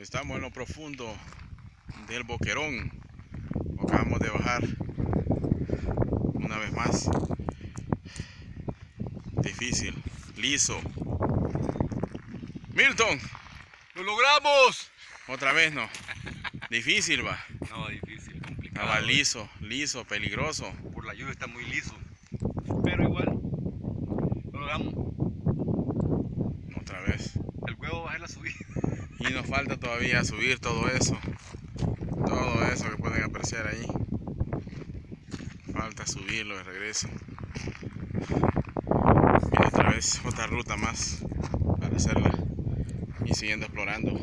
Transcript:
Estamos en lo profundo del boquerón. Acabamos de bajar una vez más. Difícil, liso. Milton, ¡Lo logramos! otra vez no. Difícil va. No, difícil, complicado. Estaba liso, liso, peligroso. Por la lluvia está muy liso. Pero igual, lo logramos. Otra vez. El huevo va a la subida. Y nos falta todavía subir todo eso. Todo eso que pueden apreciar ahí. Falta subirlo de regreso. Y otra vez otra ruta más para hacerla. Y siguiendo explorando.